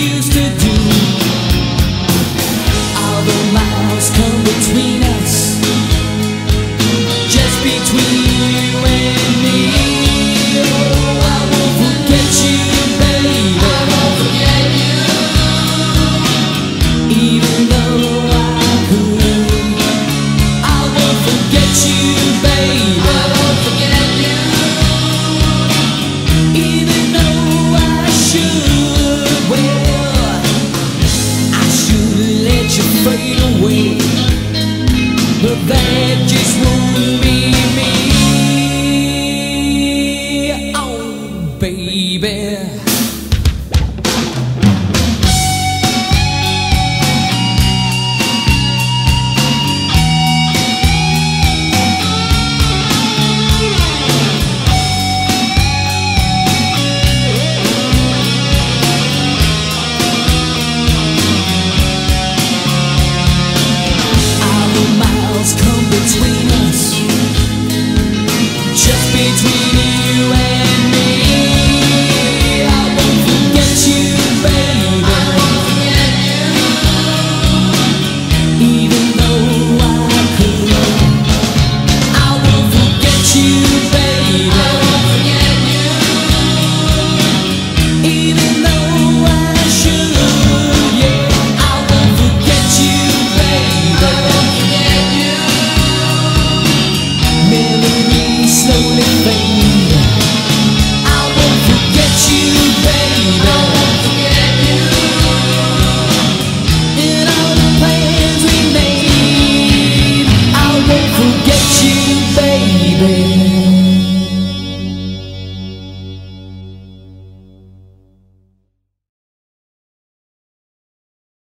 you weak, but that just won't.